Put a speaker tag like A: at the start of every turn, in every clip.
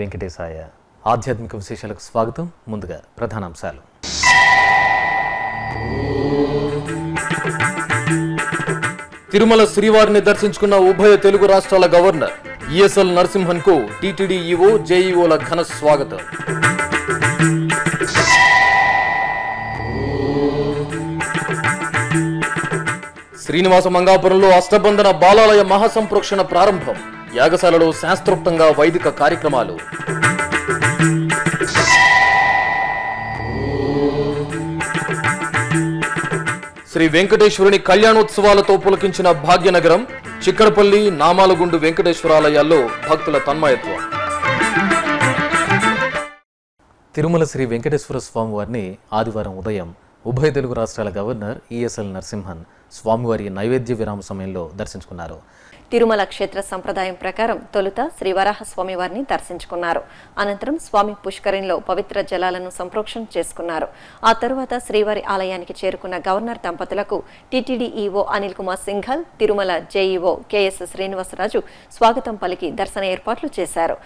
A: వెంకటేశాయ ఆధ్యాత్మిక విశేషాలకు స్వాగతం ముందుగా ప్రధానాంశాలు తిరుమల శ్రీవారిని దర్శించుకున్న ఉభయ తెలుగు రాష్ట్రాల గవర్నర్ ఈఎస్ఎల్ నరసింహన్ కు టీటీడీఈఓ జేఈఓల ఘన స్వాగతం శ్రీనివాస మంగాపురంలో అష్టబంధన బాలాలయ మహాసంప్రోక్షణ ప్రారంభం యాగశాలలో శాస్త్రోక్తంగా వైదిక కార్యక్రమాలు శ్రీ వెంకటేశ్వరుని కళ్యాణోత్సవాలతో పులకించిన భాగ్యనగరం చిక్కడపల్లి నామాలగుండు వెంకటేశ్వరాలయాల్లో భక్తుల తన్మయత్వం తిరుమల శ్రీ వెంకటేశ్వర స్వామి వారిని ఆదివారం ఉదయం ఉభయ తెలుగు రాష్ట్రాల గవర్నర్ ఈఎస్ఎల్ నరసింహన్ స్వామివారి నైవేద్య విరామ సమయంలో దర్శించుకున్నారు
B: తిరుమల క్షేత్ర సంప్రదాయం ప్రకారం తొలుత శ్రీ వరాహస్వామి వారిని దర్శించుకున్నారు అనంతరం స్వామి పుష్కరిణిలో పవిత్ర జలాలను సంప్రోక్షణ చేసుకున్నారు ఆ తరువాత శ్రీవారి ఆలయానికి చేరుకున్న గవర్నర్ దంపతులకు TTD EO Anil Kumar Singhal Tirumala JEO KS Srinivasaraju స్వాగతం పలికి దర్శన ఏర్పాట్లు చేశారు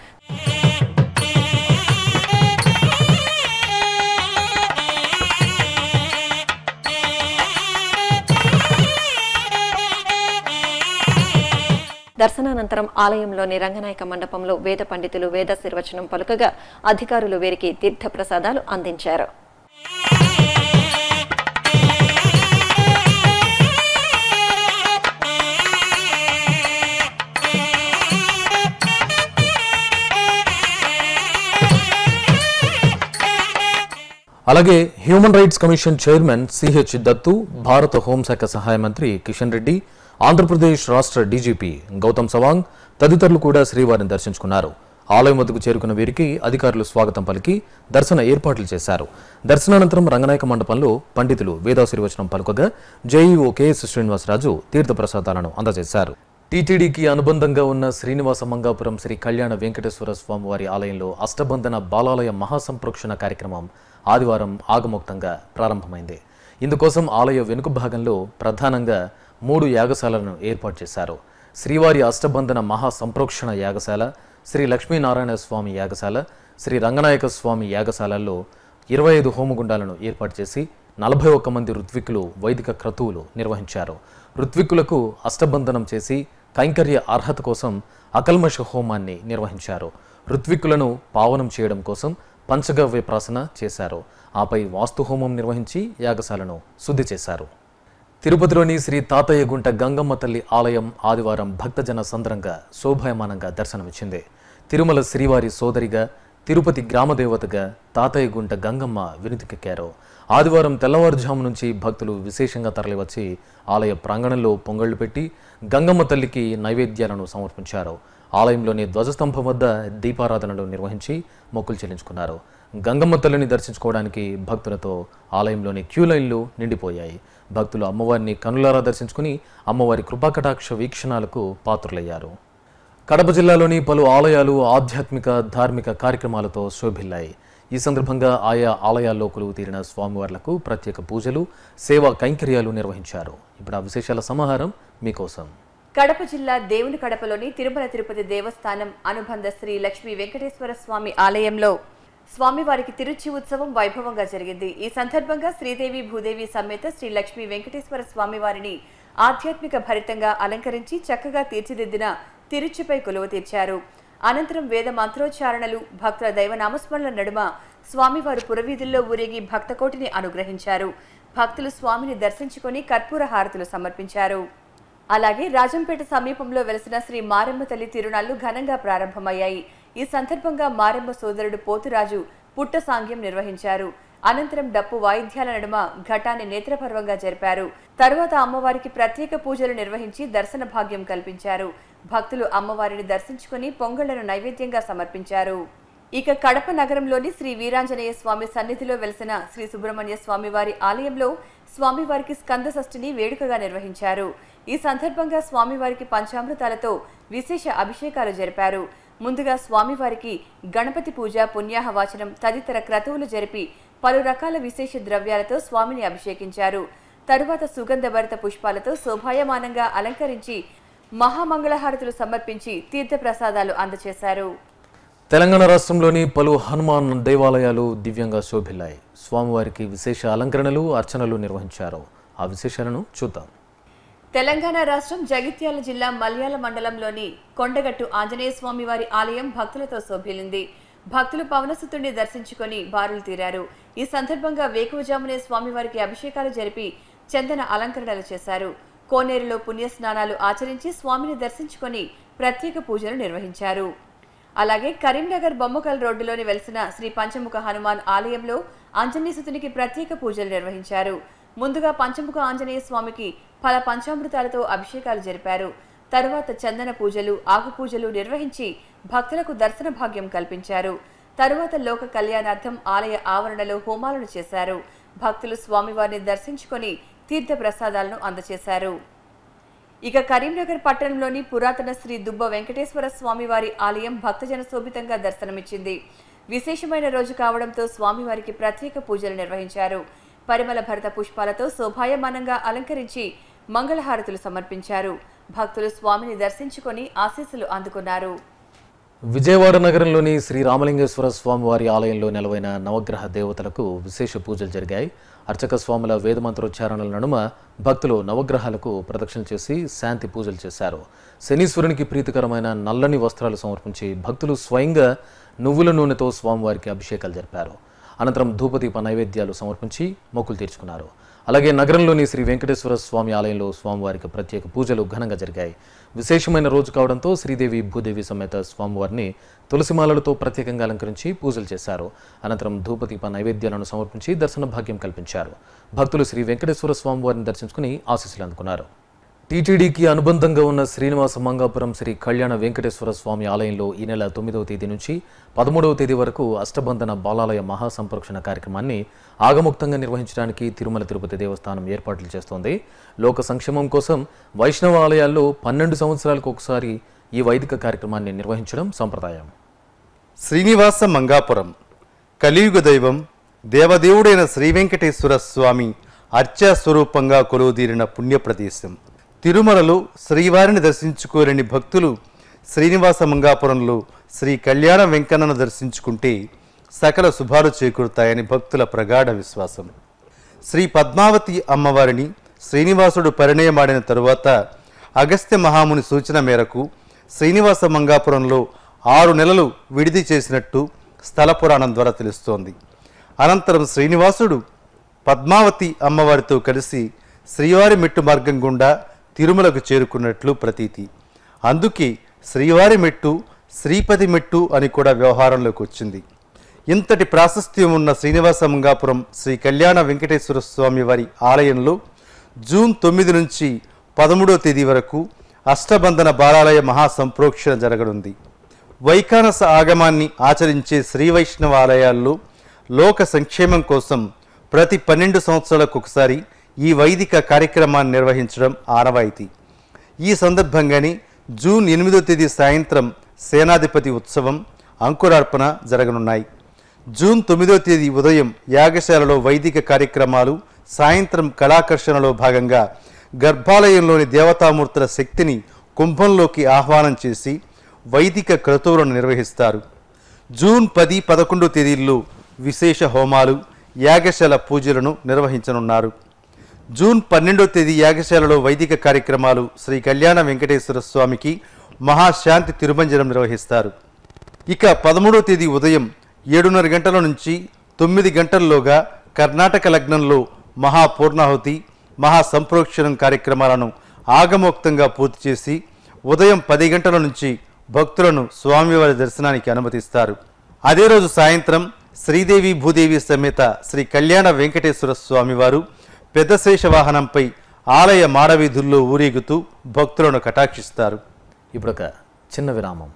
B: దర్శనానంతరం ఆలయంలోని రంగనాయక మండపంలో వేద పండితులు వేద శిర్వచనం పలుకగా అధికారులు వీరికి తీర్థప్రసాదాలు అందించారు
A: అలాగే human rights commission chairman CH Dattu భారత హోంశాఖ సహాయ మంత్రి కిషన్ రెడ్డి ఆంధ్రప్రదేశ్ రాష్ట్ర డీజీపీ గౌతమ్ సవాంగ్ తదితరులు కూడా శ్రీవారిని దర్శించుకున్నారు ఆలయం వద్దకు చేరుకున్న వీరికి అధికారులు స్వాగతం పలికి దర్శన ఏర్పాట్లు చేశారు దర్శనానంతరం రంగనాయక మండపంలో పండితులు వేదాశీర్వచనం పలుకగా జేఈఓ కెఎస్ శ్రీనివాసరాజు తీర్థప్రసాదాలను అందజేశారు టీటీడీకి అనుబంధంగా ఉన్న శ్రీనివాస మంగాపురం శ్రీ కళ్యాణ వెంకటేశ్వర స్వామి వారి ఆలయంలో అష్టబంధన బాలాలయ మహాసంప్రోక్షణ కార్యక్రమం ఆదివారం ఆగమోక్తంగా ప్రారంభమైంది ఇందుకోసం ఆలయ వెనుక భాగంలో ప్రధానంగా మూడు యాగశాలను ఏర్పాటు చేశారు శ్రీవారి అష్టబంధన మహా సంప్రోక్షణ యాగశాల శ్రీ లక్ష్మీనారాయణ స్వామి యాగశాల శ్రీ రంగనాయక స్వామి యాగశాలల్లో ఇరవై ఐదు హోమగుండాలను ఏర్పాటు చేసి నలభై ఒక్క మంది ఋత్విక్కులు వైదిక క్రతువులు నిర్వహించారు ఋత్విక్కులకు అష్టబంధనం చేసి కైంకర్య అర్హత కోసం అకల్మష హోమాన్ని నిర్వహించారు ఋత్విక్కులను పావనం చేయడం కోసం పంచగవ్య ప్రాసన చేశారు ఆపై వాస్తు హోమం నిర్వహించి యాగశాలను శుద్ధి చేశారు తిరుపతిలోని శ్రీ తాతయ్య గుంట గంగమ్మ తల్లి ఆలయం ఆదివారం భక్తజన సంద్రంగా శోభాయమానంగా దర్శనమిచ్చింది తిరుమల శ్రీవారి సోదరిగా తిరుపతి గ్రామదేవతగా తాతయ్య గుంట గంగమ్మ వినుతికెక్కారు ఆదివారం తెల్లవారుజాము నుంచి భక్తులు విశేషంగా తరలివచ్చి ఆలయ ప్రాంగణంలో పొంగళ్లు పెట్టి గంగమ్మ తల్లికి నైవేద్యాలను సమర్పించారు ఆలయంలోని ధ్వజస్తంభం వద్ద దీపారాధనలు నిర్వహించి మొక్కులు చెల్లించుకున్నారు గంగమ్మ తల్లిని దర్శించుకోవడానికి భక్తులతో ఆలయంలోని క్యూ లైన్లు నిండిపోయాయి భక్తులు అమ్మవారిని కనులారా దర్శించుకుని అమ్మవారి కృపాకటాక్ష వీక్షణాలకు పాత్రులయ్యారు కడప జిల్లాలోని పలు ఆలయాలు ఆధ్యాత్మిక ధార్మిక కార్యక్రమాలతో శోభిల్లాయి ఈ సందర్భంగా ఆయా ఆలయాల్లో కొలువు తీరిన స్వామివార్లకు ప్రత్యేక పూజలు సేవా కైంకర్యాలు నిర్వహించారు ఇప్పుడు ఆ విశేషాల సమాహారం మీకోసం
C: కడప జిల్లా దేవుని కడపలోని తిరుమల తిరుపతి దేవస్థానం అనుబంధ శ్రీ లక్ష్మీ వెంకటేశ్వర స్వామి ఆలయంలో స్వామివారికి తిరుచి ఉత్సవం వైభవంగా జరిగింది ఈ సందర్భంగా శ్రీదేవి భూదేవి సమేత శ్రీ లక్ష్మీ వెంకటేశ్వర స్వామివారిని ఆధ్యాత్మిక భరితంగా అలంకరించి చక్కగా తీర్చిదిద్దిన తిరుచిపై కొలువ తీర్చారు అనంతరం వేద మంత్రోచ్చారణలు భక్తుల నామస్మరణల నడుమ స్వామివారు పురవీధుల్లో ఊరేగి భక్తకోటిని అనుగ్రహించారు భక్తులు స్వామిని దర్శించుకుని కర్పూర హారతులు సమర్పించారు అలాగే రాజంపేట సమీపంలో వెలసిన శ్రీ మారెమ్మ తల్లి తిరునాళ్లు ఘనంగా ప్రారంభమయ్యాయి ఈ సందర్భంగా మారెమ్మ సోదరుడు పోతురాజు పుట్ట సాంగ్యం నిర్వహించారు అనంతరం డప్పు వాయిద్యాల నడుమ ఘటాన్ని నేత్రపర్వంగా జరిపారు తరువాత అమ్మవారికి ప్రత్యేక పూజలు నిర్వహించి దర్శన భాగ్యం కల్పించారు భక్తులు అమ్మవారిని దర్శించుకుని పొంగళ్లను నైవేద్యంగా సమర్పించారు ఇక కడప నగరంలోని శ్రీ వీరాంజనేయ స్వామి సన్నిధిలో వెలిసిన శ్రీ సుబ్రహ్మణ్య స్వామివారి ఆలయంలో స్వామివారికి స్కంద షష్ఠిని వేడుకగా నిర్వహించారు ఈ సందర్భంగా స్వామివారికి పంచామృతాలతో విశేష అభిషేకాలు జరిపారు ముందుగా స్వామివారికి గణపతి పూజ పుణ్యాహవాచనం తదితర క్రతువులు జరిపి పలు రకాల విశేష ద్రవ్యాలతో స్వామిని అభిషేకించారు తరువాత సుగంధభరిత పుష్పాలతో శోభాయమానంగా అలంకరించి మహామంగళహారతులు సమర్పించి తీర్థప్రసాదాలు అందజేశారు
A: తెలంగాణ రాష్ట్రంలోని పలు హనుమాన్ దేవాలయాలు దివ్యంగా శోభిల్లాయి స్వామివారికి విశేష అలంకరణలు అర్చనలు నిర్వహించారు ఆ విశేషాలను చూద్దాం
C: తెలంగాణ రాష్ట్రం జగిత్యాల జిల్లా మల్యాల మండలంలోని కొండగట్టు ఆంజనేయ స్వామి వారి ఆలయం భక్తులతో శోభిలింది భక్తులు పవనసుతుడిని దర్శించుకొని బారులు తీరారు ఈ సందర్భంగా వేకువజామునే స్వామివారికి అభిషేకాలు జరిపి చందన అలంకరణలు చేశారు కోనేరులో పుణ్యస్నానాలు ఆచరించి స్వామిని దర్శించుకొని ప్రత్యేక పూజలు నిర్వహించారు అలాగే కరీంనగర్ బొమ్మకల్ రోడ్డులోని వెలిసిన శ్రీ పంచముఖ హనుమాన్ ఆలయంలో సుతునికి ప్రత్యేక పూజలు నిర్వహించారు ముందుగా పంచముఖ ఆంజనేయ స్వామికి పల పంచామృతాలతో అభిషేకాలు జరిపారు తర్వాత చందన పూజలు ఆకు పూజలు నిర్వహించి భక్తులకు దర్శన భాగ్యం కల్పించారు తరువాత లోక కళ్యాణార్థం ఆలయ ఆవరణలో హోమాలను చేశారు భక్తులు స్వామివారిని దర్శించుకొని తీర్థ ప్రసాదాలను అందజేశారు ఇక కరీంనగర్ పట్టణంలోని పురాతన శ్రీ దుబ్బ వెంకటేశ్వర స్వామివారి ఆలయం భక్తజన శోభితంగా దర్శనమిచ్చింది విశేషమైన రోజు కావడంతో స్వామివారికి ప్రత్యేక పూజలు నిర్వహించారు పరిమళ భరత పుష్పాలతో శోభాయమానంగా అలంకరించి మంగళహారతులు సమర్పించారు భక్తులు స్వామిని దర్శించుకొని ఆశీస్సులు అందుకున్నారు
A: విజయవాడ నగరంలోని శ్రీ రామలింగేశ్వర స్వామివారి ఆలయంలో నెలవైన నవగ్రహ దేవతలకు విశేష పూజలు జరిగాయి అర్చక స్వాముల మంత్రోచ్చారణల నడుమ భక్తులు నవగ్రహాలకు ప్రదక్షిణ చేసి శాంతి పూజలు చేశారు శనీశ్వరునికి ప్రీతికరమైన నల్లని వస్త్రాలు సమర్పించి భక్తులు స్వయంగా నువ్వుల నూనెతో స్వామివారికి అభిషేకాలు జరిపారు అనంతరం ధూపదీప నైవేద్యాలు సమర్పించి మొక్కులు తీర్చుకున్నారు అలాగే నగరంలోని శ్రీ వెంకటేశ్వర స్వామి ఆలయంలో స్వామివారికి ప్రత్యేక పూజలు ఘనంగా జరిగాయి విశేషమైన రోజు కావడంతో శ్రీదేవి భూదేవి సమేత స్వామివారిని తులసిమాలలతో ప్రత్యేకంగా అలంకరించి పూజలు చేశారు అనంతరం ధూపదీప నైవేద్యాలను సమర్పించి దర్శన భాగ్యం కల్పించారు భక్తులు శ్రీ వెంకటేశ్వర స్వామివారిని దర్శించుకుని ఆశీస్సులు అందుకున్నారు టీటీడీకి అనుబంధంగా ఉన్న శ్రీనివాస మంగాపురం శ్రీ కళ్యాణ వెంకటేశ్వర స్వామి ఆలయంలో ఈ నెల తొమ్మిదవ తేదీ నుంచి పదమూడవ తేదీ వరకు అష్టబంధన బాలాలయ మహాసంప్రోక్షణ కార్యక్రమాన్ని ఆగముక్తంగా నిర్వహించడానికి తిరుమల తిరుపతి దేవస్థానం ఏర్పాట్లు చేస్తోంది లోక సంక్షేమం కోసం వైష్ణవ ఆలయాల్లో పన్నెండు సంవత్సరాలకు ఒకసారి ఈ వైదిక కార్యక్రమాన్ని నిర్వహించడం సంప్రదాయం శ్రీనివాస మంగాపురం కలియుగ దైవం దేవదేవుడైన శ్రీ వెంకటేశ్వర
D: స్వామి అర్చ స్వరూపంగా కొలువుదీరిన పుణ్యప్రదేశం తిరుమలలో శ్రీవారిని దర్శించుకోలేని భక్తులు శ్రీనివాస మంగాపురంలో శ్రీ కళ్యాణ వెంకన్నను దర్శించుకుంటే సకల శుభాలు చేకూరుతాయని భక్తుల ప్రగాఢ విశ్వాసం శ్రీ పద్మావతి అమ్మవారిని శ్రీనివాసుడు పరిణయమాడిన తరువాత అగస్త్య మహాముని సూచన మేరకు శ్రీనివాస మంగాపురంలో ఆరు నెలలు విడిది చేసినట్టు స్థల పురాణం ద్వారా తెలుస్తోంది అనంతరం శ్రీనివాసుడు పద్మావతి అమ్మవారితో కలిసి శ్రీవారి మెట్టు మార్గం గుండా తిరుమలకు చేరుకున్నట్లు ప్రతీతి అందుకే శ్రీవారి మెట్టు శ్రీపతి మెట్టు అని కూడా వ్యవహారంలోకి వచ్చింది ఇంతటి ప్రాశస్త్యం ఉన్న శ్రీనివాసమంగాపురం శ్రీ కళ్యాణ వెంకటేశ్వర స్వామి వారి ఆలయంలో జూన్ తొమ్మిది నుంచి పదమూడవ తేదీ వరకు అష్టబంధన బాలాలయ మహాసంప్రోక్షణ జరగనుంది వైకానస ఆగమాన్ని ఆచరించే శ్రీవైష్ణవాలయాల్లో ఆలయాల్లో లోక సంక్షేమం కోసం ప్రతి పన్నెండు సంవత్సరాలకు ఒకసారి ఈ వైదిక కార్యక్రమాన్ని నిర్వహించడం ఆనవాయితీ ఈ సందర్భంగానే జూన్ ఎనిమిదో తేదీ సాయంత్రం సేనాధిపతి ఉత్సవం అంకురార్పణ జరగనున్నాయి జూన్ తొమ్మిదో తేదీ ఉదయం యాగశాలలో వైదిక కార్యక్రమాలు సాయంత్రం కళాకర్షణలో భాగంగా గర్భాలయంలోని దేవతామూర్తుల శక్తిని కుంభంలోకి ఆహ్వానం చేసి వైదిక క్రతువులను నిర్వహిస్తారు జూన్ పది పదకొండో తేదీల్లో విశేష హోమాలు యాగశాల పూజలను నిర్వహించనున్నారు జూన్ పన్నెండో తేదీ యాగశాలలో వైదిక కార్యక్రమాలు శ్రీ కళ్యాణ వెంకటేశ్వర స్వామికి మహాశాంతి తిరుమంజనం నిర్వహిస్తారు ఇక పదమూడో తేదీ ఉదయం ఏడున్నర గంటల నుంచి తొమ్మిది గంటల్లోగా కర్ణాటక లగ్నంలో మహాపూర్ణాహుతి మహాసంప్రోక్షణం కార్యక్రమాలను ఆగమోక్తంగా పూర్తి చేసి ఉదయం పది గంటల నుంచి భక్తులను స్వామివారి దర్శనానికి అనుమతిస్తారు అదే రోజు సాయంత్రం శ్రీదేవి భూదేవి సమేత శ్రీ కళ్యాణ వెంకటేశ్వర స్వామివారు పెద్దశేష వాహనంపై ఆలయ మాడవీధుల్లో ఊరేగుతూ భక్తులను
A: కటాక్షిస్తారు ఇప్పుడు చిన్న విరామం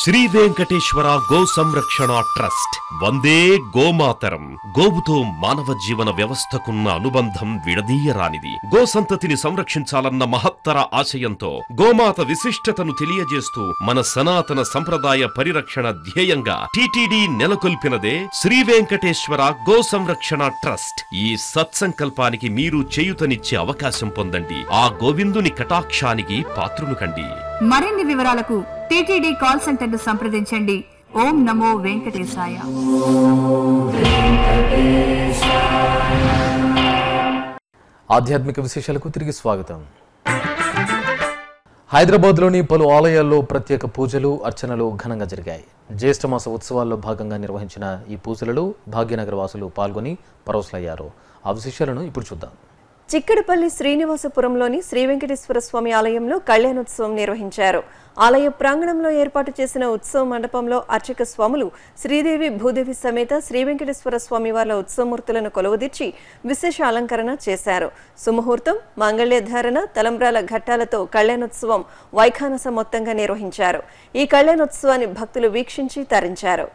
D: శ్రీ వెంకటేశ్వర గో సంరక్షణ ట్రస్ట్ వందే గోమాతరం గోవుతో మానవ జీవన వ్యవస్థకున్న అనుబంధం విడదీయరానిది గో సంతతిని సంరక్షించాలన్న మహత్తర ఆశయంతో గోమాత విశిష్టతను తెలియజేస్తూ మన సనాతన సంప్రదాయ పరిరక్షణ ధ్యేయంగా టిటిడి నెలకొల్పినదే శ్రీ వెంకటేశ్వర గో సంరక్షణ ట్రస్ట్ ఈ సత్సంకల్పానికి మీరు చేయుతనిచ్చే అవకాశం పొందండి ఆ గోవిందుని కటాక్షానికి పాత్రులు కండి
C: మరిన్ని వివరాలకు టీటీడీ కాల్ ను సంప్రదించండి ఓం నమో వెంకటేశాయ
A: ఆధ్యాత్మిక విశేషాలకు తిరిగి స్వాగతం హైదరాబాద్లోని పలు ఆలయాల్లో ప్రత్యేక పూజలు అర్చనలు ఘనంగా జరిగాయి జ్యేష్ఠమాస ఉత్సవాల్లో భాగంగా నిర్వహించిన ఈ పూజలలో భాగ్యనగర వాసులు పాల్గొని పరోసలయ్యారు ఆ విశేషాలను ఇప్పుడు చూద్దాం
B: చిక్కడపల్లి శ్రీనివాసపురంలోని శ్రీ వెంకటేశ్వర స్వామి ఆలయంలో కళ్యాణోత్సవం నిర్వహించారు ఆలయ ప్రాంగణంలో ఏర్పాటు చేసిన ఉత్సవ మండపంలో అర్చక స్వాములు శ్రీదేవి భూదేవి సమేత శ్రీ వెంకటేశ్వర స్వామి వారి ఉత్సవమూర్తులను కొలువుదీర్చి విశేష అలంకరణ చేశారు సుముహూర్తం మాంగళ్యధారణ తలంబ్రాల ఘట్టాలతో కళ్యాణోత్సవం వైఖానస మొత్తంగా నిర్వహించారు ఈ కళ్యాణోత్సవాన్ని భక్తులు వీక్షించి తరించారు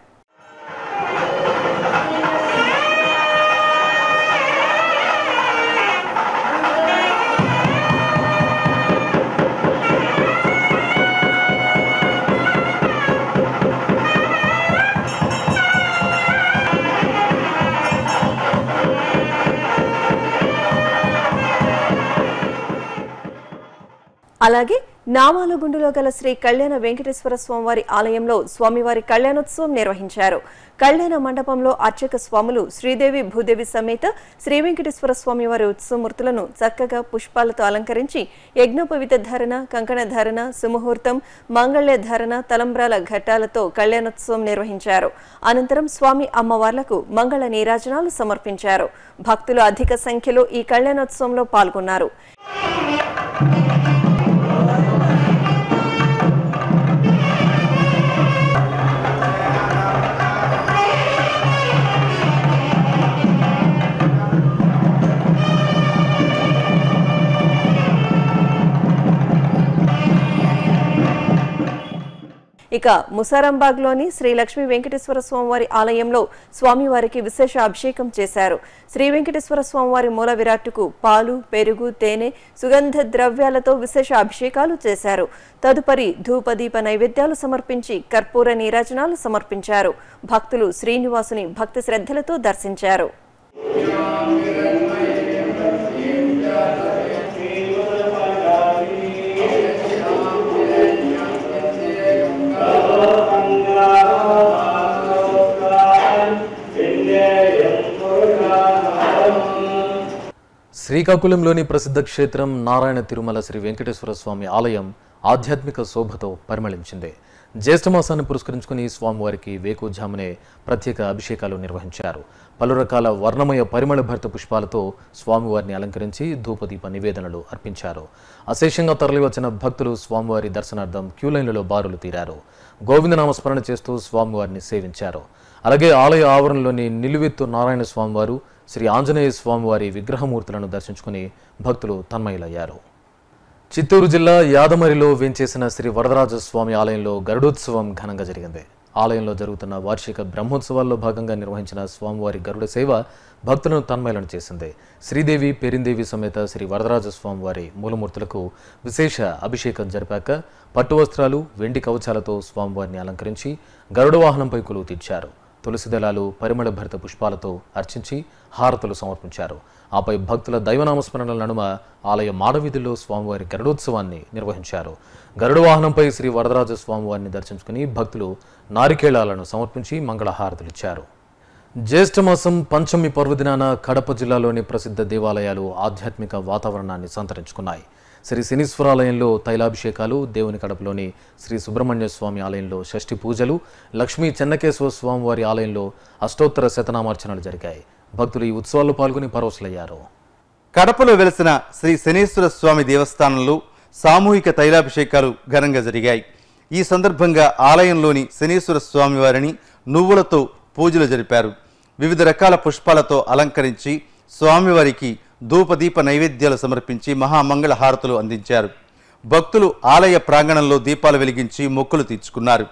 B: అలాగే నామాలగుండులో గల శ్రీ కళ్యాణ వెంకటేశ్వర స్వామివారి ఆలయంలో స్వామివారి కళ్యాణోత్సవం నిర్వహించారు కళ్యాణ మండపంలో అర్చక స్వాములు శ్రీదేవి భూదేవి సమేత శ్రీ వెంకటేశ్వర స్వామివారి ఉత్సవమూర్తులను చక్కగా పుష్పాలతో అలంకరించి యజ్ఞోపవిత ధారణ కంకణ ధారణ సుముహూర్తం మాంగళ్య ధారణ తలంబ్రాల ఘట్టాలతో కళ్యాణోత్సవం నిర్వహించారు అనంతరం స్వామి అమ్మవార్లకు మంగళ నీరాజనాలు సమర్పించారు భక్తులు అధిక సంఖ్యలో ఈ కళ్యాణోత్సవంలో పాల్గొన్నారు ఇక ముసారంబాగ్లోని శ్రీ లక్ష్మి వెంకటేశ్వర స్వామివారి ఆలయంలో స్వామివారికి విశేష అభిషేకం చేశారు శ్రీ వెంకటేశ్వర స్వామివారి మూల విరాట్టుకు పాలు పెరుగు తేనె సుగంధ ద్రవ్యాలతో విశేష అభిషేకాలు చేశారు తదుపరి ధూపదీప నైవేద్యాలు సమర్పించి కర్పూర నీరాజనాలు సమర్పించారు భక్తులు శ్రీనివాసుని భక్తి శ్రద్ధలతో దర్శించారు
A: శ్రీకాకుళంలోని ప్రసిద్ధ క్షేత్రం నారాయణ తిరుమల శ్రీ వెంకటేశ్వర స్వామి ఆలయం ఆధ్యాత్మిక శోభతో పరిమళించింది జ్యేష్ఠమాసాన్ని పురస్కరించుకుని స్వామివారికి వేకుజామునే ప్రత్యేక అభిషేకాలు నిర్వహించారు పలు రకాల వర్ణమయ పరిమళ భరిత పుష్పాలతో స్వామివారిని అలంకరించి ధూపదీప నివేదనలు అర్పించారు అశేషంగా తరలివచ్చిన భక్తులు స్వామివారి దర్శనార్థం క్యూలైన్లలో బారులు తీరారు గోవిందనామస్మరణ చేస్తూ స్వామివారిని సేవించారు అలాగే ఆలయ ఆవరణలోని నిలువెత్తు నారాయణ స్వామివారు శ్రీ ఆంజనేయ స్వామివారి విగ్రహమూర్తులను దర్శించుకుని భక్తులు తన్మయులయ్యారు చిత్తూరు జిల్లా యాదమరిలో వేంచేసిన శ్రీ వరదరాజ స్వామి ఆలయంలో గరుడోత్సవం ఘనంగా జరిగింది ఆలయంలో జరుగుతున్న వార్షిక బ్రహ్మోత్సవాల్లో భాగంగా నిర్వహించిన స్వామివారి గరుడ సేవ భక్తులను తన్మయలను చేసింది శ్రీదేవి పెరిందేవి సమేత శ్రీ వరదరాజ స్వామివారి మూలమూర్తులకు విశేష అభిషేకం జరిపాక పట్టు వస్త్రాలు వెండి కవచాలతో స్వామివారిని అలంకరించి గరుడ వాహనంపై కొలువు తీర్చారు తులసి దళాలు పరిమళ భరిత పుష్పాలతో అర్చించి హారతులు సమర్పించారు ఆపై భక్తుల దైవనామస్మరణల నడుమ ఆలయ మాడవీధుల్లో స్వామివారి గరుడోత్సవాన్ని నిర్వహించారు గరుడు వాహనంపై శ్రీ వరదరాజ స్వామివారిని దర్శించుకుని భక్తులు నారికేళాలను సమర్పించి మంగళహారతులిచ్చారు జ్యేష్ఠమాసం పంచమి పర్వదినాన కడప జిల్లాలోని ప్రసిద్ధ దేవాలయాలు ఆధ్యాత్మిక వాతావరణాన్ని సంతరించుకున్నాయి శ్రీ శనీశ్వరాలయంలో తైలాభిషేకాలు దేవుని కడపలోని శ్రీ సుబ్రహ్మణ్య స్వామి ఆలయంలో షష్ఠి పూజలు లక్ష్మీ చెన్నకేశ్వర స్వామి వారి ఆలయంలో అష్టోత్తర శతనామార్చనలు జరిగాయి భక్తులు ఈ ఉత్సవాల్లో పాల్గొని పరోసలయ్యారు కడపలో వెలిసిన శ్రీ శనీశ్వర స్వామి దేవస్థానంలో సామూహిక
D: తైలాభిషేకాలు ఘనంగా జరిగాయి ఈ సందర్భంగా ఆలయంలోని శనీశ్వర స్వామివారిని నువ్వులతో పూజలు జరిపారు వివిధ రకాల పుష్పాలతో అలంకరించి స్వామివారికి ధూపదీప నైవేద్యాలు సమర్పించి మహామంగళ హారతులు అందించారు భక్తులు ఆలయ ప్రాంగణంలో దీపాలు వెలిగించి మొక్కులు తీర్చుకున్నారు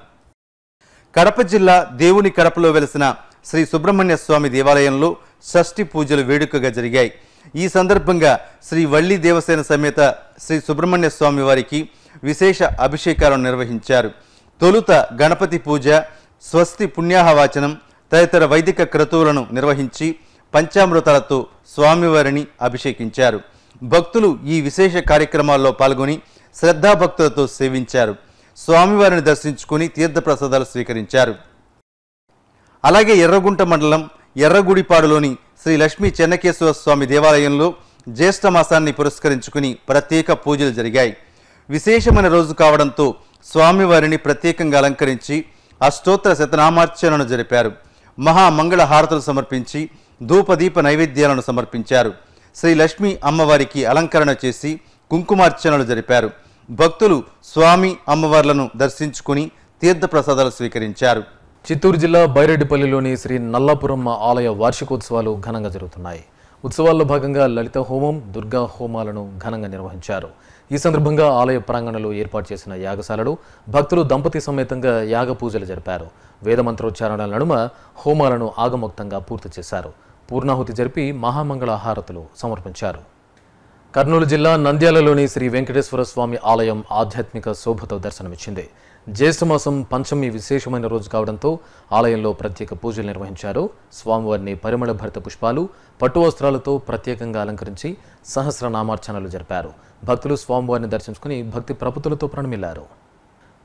D: కడప జిల్లా దేవుని కడపలో వెలిసిన శ్రీ సుబ్రహ్మణ్య స్వామి దేవాలయంలో షష్ఠి పూజలు వేడుకగా జరిగాయి ఈ సందర్భంగా శ్రీ వల్లి దేవసేన సమేత శ్రీ సుబ్రహ్మణ్య స్వామి వారికి విశేష అభిషేకాలను నిర్వహించారు తొలుత గణపతి పూజ స్వస్తి పుణ్యాహవాచనం తదితర వైదిక క్రతువులను నిర్వహించి పంచామృతాలతో స్వామివారిని అభిషేకించారు భక్తులు ఈ విశేష కార్యక్రమాల్లో పాల్గొని శ్రద్ధాభక్తులతో సేవించారు స్వామివారిని దర్శించుకుని తీర్థప్రసాదాలు స్వీకరించారు అలాగే ఎర్రగుంట మండలం ఎర్రగుడిపాడులోని శ్రీ లక్ష్మీ చెన్నకేశ్వర స్వామి దేవాలయంలో జ్యేష్ఠ మాసాన్ని పురస్కరించుకుని ప్రత్యేక పూజలు జరిగాయి విశేషమైన రోజు కావడంతో స్వామివారిని ప్రత్యేకంగా అలంకరించి అష్టోత్తర శతనామార్చనను జరిపారు మహామంగళ హారతులు సమర్పించి ధూపదీప నైవేద్యాలను సమర్పించారు శ్రీ లక్ష్మి అమ్మవారికి అలంకరణ చేసి కుంకుమార్చనలు జరిపారు భక్తులు
A: స్వామి అమ్మవార్లను దర్శించుకుని తీర్థప్రసాదాలు స్వీకరించారు చిత్తూరు జిల్లా బైరెడ్డిపల్లిలోని శ్రీ నల్లాపురమ్మ ఆలయ వార్షికోత్సవాలు ఘనంగా జరుగుతున్నాయి ఉత్సవాల్లో భాగంగా లలిత హోమం దుర్గా హోమాలను ఘనంగా నిర్వహించారు ఈ సందర్భంగా ఆలయ ప్రాంగణంలో ఏర్పాటు చేసిన యాగశాలలు భక్తులు దంపతి సమేతంగా యాగ పూజలు జరిపారు వేదమంత్రోచ్చారణల నడుమ హోమాలను ఆగమోక్తంగా పూర్తి చేశారు పూర్ణాహుతి జరిపి మహామంగళ హారతులు సమర్పించారు కర్నూలు జిల్లా నంద్యాలలోని శ్రీ వెంకటేశ్వర స్వామి ఆలయం ఆధ్యాత్మిక శోభతో దర్శనమిచ్చింది జ్యేష్ఠమాసం పంచమి విశేషమైన రోజు కావడంతో ఆలయంలో ప్రత్యేక పూజలు నిర్వహించారు స్వామివారిని పరిమళ భరిత పుష్పాలు పట్టు వస్త్రాలతో ప్రత్యేకంగా అలంకరించి సహస్ర నామార్చనలు జరిపారు భక్తులు స్వామివారిని దర్శించుకుని భక్తి ప్రపతులతో ప్రణమిల్లారు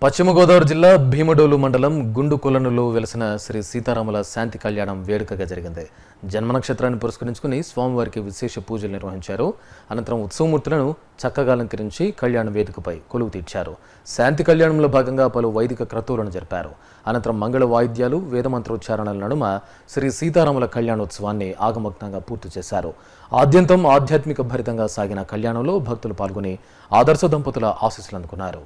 A: పశ్చిమ గోదావరి జిల్లా భీమడోలు మండలం గుండు కొలనులో వెలసిన శ్రీ సీతారాముల శాంతి కళ్యాణం వేడుకగా జరిగింది జన్మ నక్షత్రాన్ని పురస్కరించుకుని స్వామివారికి విశేష పూజలు నిర్వహించారు అనంతరం ఉత్సవమూర్తులను చక్కగా అలంకరించి కళ్యాణ వేదికపై కొలువు తీర్చారు శాంతి కళ్యాణంలో భాగంగా పలు వైదిక క్రతువులను జరిపారు అనంతరం మంగళ వాయిద్యాలు వేదమంత్రోచ్చారణల నడుమ శ్రీ సీతారాముల కళ్యాణోత్సవాన్ని ఆగమగ్నంగా పూర్తి చేశారు ఆద్యంతం ఆధ్యాత్మిక భరితంగా సాగిన కళ్యాణంలో భక్తులు పాల్గొని ఆదర్శ దంపతుల ఆశీస్సులు అందుకున్నారు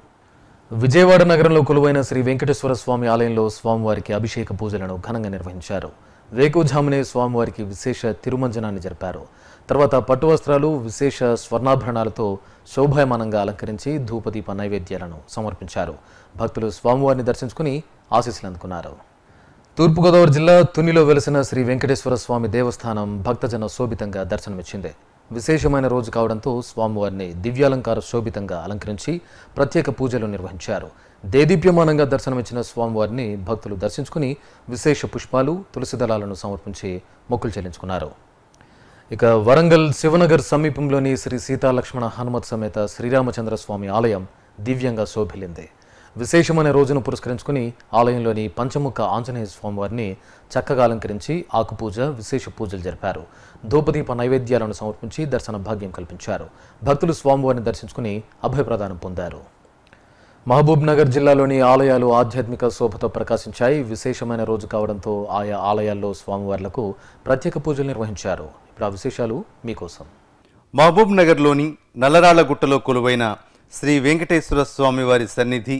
A: విజయవాడ నగరంలో కొలువైన శ్రీ వెంకటేశ్వర స్వామి ఆలయంలో స్వామివారికి అభిషేక పూజలను ఘనంగా నిర్వహించారు వేకుజామునే స్వామివారికి విశేష తిరుమంజనాన్ని జరిపారు తర్వాత పట్టు వస్త్రాలు విశేష స్వర్ణాభరణాలతో శోభాయమానంగా అలంకరించి ధూపదీప నైవేద్యాలను సమర్పించారు భక్తులు స్వామివారిని దర్శించుకుని ఆశీస్సులు అందుకున్నారు తూర్పుగోదావరి జిల్లా తునిలో వెలసిన శ్రీ వెంకటేశ్వర స్వామి దేవస్థానం భక్తజన శోభితంగా దర్శనమిచ్చింది విశేషమైన రోజు కావడంతో స్వామివారిని దివ్యాలంకార శోభితంగా అలంకరించి ప్రత్యేక పూజలు నిర్వహించారు దేదీప్యమానంగా దర్శనమిచ్చిన స్వామివారిని భక్తులు దర్శించుకుని విశేష పుష్పాలు తులసి దళాలను సమర్పించి మొక్కులు చెల్లించుకున్నారు ఇక వరంగల్ శివనగర్ సమీపంలోని శ్రీ సీతాలక్ష్మణ హనుమత్ సమేత శ్రీరామచంద్ర స్వామి ఆలయం దివ్యంగా శోభిల్లింది విశేషమైన రోజును పురస్కరించుకుని ఆలయంలోని పంచముఖ ఆంజనేయ స్వామివారిని చక్కగా అలంకరించి ఆకుపూజ విశేష పూజలు జరిపారు ధూపదీప నైవేద్యాలను సమర్పించి దర్శన భాగ్యం కల్పించారు భక్తులు స్వామివారిని దర్శించుకుని అభయప్రదానం పొందారు మహబూబ్నగర్ జిల్లాలోని ఆలయాలు ఆధ్యాత్మిక శోభతో ప్రకాశించాయి విశేషమైన రోజు కావడంతో ఆయా ఆలయాల్లో స్వామివార్లకు ప్రత్యేక పూజలు నిర్వహించారు ఇప్పుడు ఆ విశేషాలు మీకోసం
D: మహబూబ్నగర్లోని నల్లరాళ్లగుట్టలో కొలువైన శ్రీ వెంకటేశ్వర స్వామివారి సన్నిధి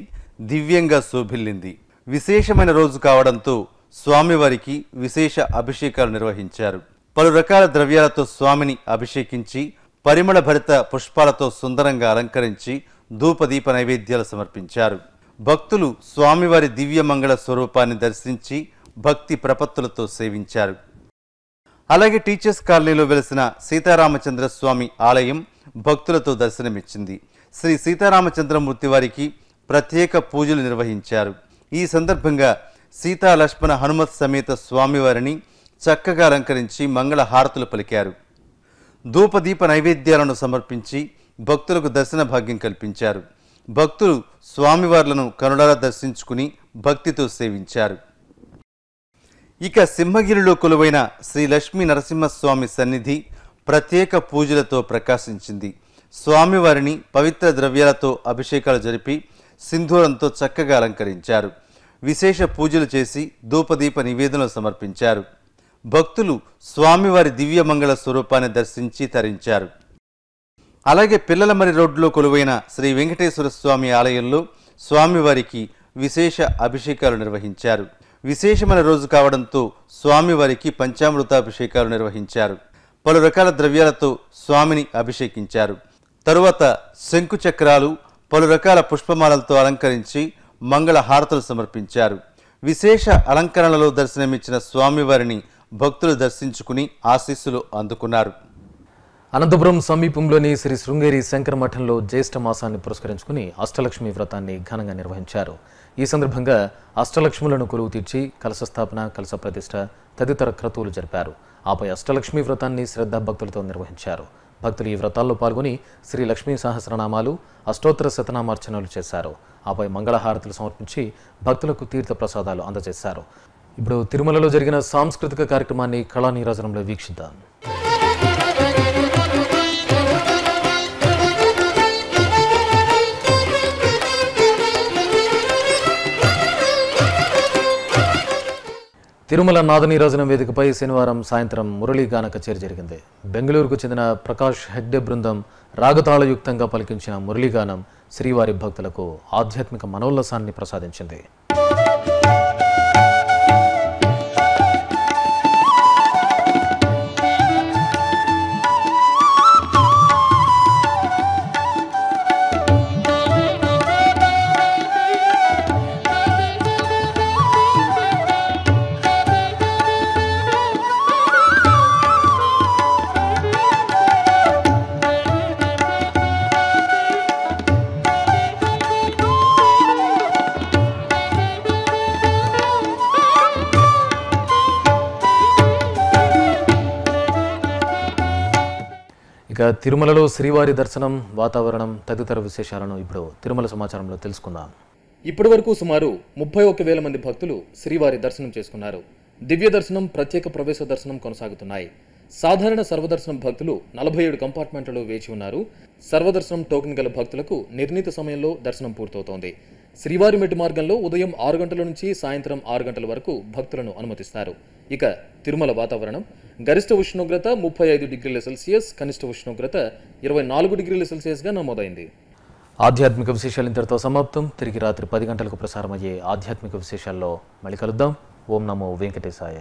D: దివ్యంగా శోభిల్లింది విశేషమైన రోజు కావడంతో స్వామివారికి విశేష అభిషేకాలు నిర్వహించారు పలు రకాల ద్రవ్యాలతో స్వామిని అభిషేకించి పరిమళ భరిత పుష్పాలతో సుందరంగా అలంకరించి ధూపదీప నైవేద్యాలు సమర్పించారు భక్తులు స్వామివారి దివ్య మంగళ స్వరూపాన్ని దర్శించి భక్తి ప్రపత్తులతో సేవించారు అలాగే టీచర్స్ కాలనీలో వెలిసిన సీతారామచంద్ర స్వామి ఆలయం భక్తులతో దర్శనమిచ్చింది శ్రీ సీతారామచంద్రమూర్తి వారికి ప్రత్యేక పూజలు నిర్వహించారు ఈ సందర్భంగా సీతా లక్ష్మణ హనుమత్ సమేత స్వామివారిని చక్కగా అలంకరించి మంగళ హారతులు పలికారు ధూపదీప నైవేద్యాలను సమర్పించి భక్తులకు దర్శన భాగ్యం కల్పించారు భక్తులు స్వామివార్లను కనుడలా దర్శించుకుని భక్తితో సేవించారు ఇక సింహగిరిలో కొలువైన శ్రీ లక్ష్మీ నరసింహస్వామి సన్నిధి ప్రత్యేక పూజలతో ప్రకాశించింది స్వామివారిని పవిత్ర ద్రవ్యాలతో అభిషేకాలు జరిపి సింధూరంతో చక్కగా అలంకరించారు విశేష పూజలు చేసి ధూపదీప నివేదనలు సమర్పించారు భక్తులు స్వామివారి దివ్యమంగళ స్వరూపాన్ని దర్శించి తరించారు అలాగే పిల్లలమరి రోడ్డులో కొలువైన శ్రీ వెంకటేశ్వర స్వామి ఆలయంలో స్వామివారికి విశేష అభిషేకాలు నిర్వహించారు విశేషమైన రోజు కావడంతో స్వామివారికి పంచామృతాభిషేకాలు నిర్వహించారు పలు రకాల ద్రవ్యాలతో స్వామిని అభిషేకించారు తరువాత శంకుచక్రాలు పలు రకాల పుష్పమాలలతో అలంకరించి మంగళ హారతులు సమర్పించారు విశేష అలంకరణలో దర్శనమిచ్చిన స్వామివారిని భక్తులు దర్శించుకుని ఆశీస్సులు అందుకున్నారు
A: అనంతపురం సమీపంలోని శ్రీ శృంగేరి శంకర మఠంలో జ్యేష్ఠ మాసాన్ని పురస్కరించుకుని అష్టలక్ష్మి వ్రతాన్ని ఘనంగా నిర్వహించారు ఈ సందర్భంగా అష్టలక్ష్ములను కొలువు తీర్చి కలశ స్థాపన కలశ ప్రతిష్ట తదితర క్రతువులు జరిపారు ఆపై అష్టలక్ష్మి వ్రతాన్ని శ్రద్ధాభక్తులతో నిర్వహించారు భక్తులు ఈ వ్రతాల్లో పాల్గొని శ్రీ లక్ష్మీ సహస్రనామాలు అష్టోత్తర శతనామార్చనలు చేశారు ఆపై మంగళహారతులు సమర్పించి భక్తులకు తీర్థ ప్రసాదాలు అందజేశారు ఇప్పుడు తిరుమలలో జరిగిన సాంస్కృతిక కార్యక్రమాన్ని కళానీరాజనంలో వీక్షిద్దాం తిరుమల నాదని వేదికపై శనివారం సాయంత్రం మురళీగాన కచేరి జరిగింది బెంగళూరుకు చెందిన ప్రకాష్ హెగ్డే బృందం రాగతాళయుక్తంగా పలికించిన మురళీగానం శ్రీవారి భక్తులకు ఆధ్యాత్మిక మనోల్లాసాన్ని ప్రసాదించింది తిరుమలలో శ్రీవారి దర్శనం వాతావరణం తదితర విశేషాలను ఇప్పుడు తిరుమల సమాచారంలో తెలుసుకుందాం ఇప్పటి వరకు సుమారు ముప్పై ఒక వేల మంది భక్తులు శ్రీవారి దర్శనం చేసుకున్నారు దివ్య దర్శనం ప్రత్యేక ప్రవేశ దర్శనం కొనసాగుతున్నాయి సాధారణ సర్వదర్శనం భక్తులు నలభై ఏడు కంపార్ట్మెంట్లలో వేచి ఉన్నారు సర్వదర్శనం టోకెన్ గల భక్తులకు నిర్ణీత సమయంలో దర్శనం పూర్తవుతోంది శ్రీవారి మెట్టు మార్గంలో ఉదయం ఆరు గంటల నుంచి సాయంత్రం ఆరు గంటల వరకు భక్తులను అనుమతిస్తారు ఇక తిరుమల వాతావరణం గరిష్ట ఉష్ణోగ్రత ముప్పై ఐదు డిగ్రీల సెల్సియస్ కనిష్ట ఉష్ణోగ్రత ఇరవై నాలుగు డిగ్రీల సెల్సియస్గా నమోదైంది ఆధ్యాత్మిక విశేషాలు ఇంతటితో సమాప్తం తిరిగి రాత్రి పది గంటలకు ప్రసారమయ్యే ఆధ్యాత్మిక విశేషాల్లో మళ్ళీ కలుద్దాం ఓం నమో వెంకటేశాయ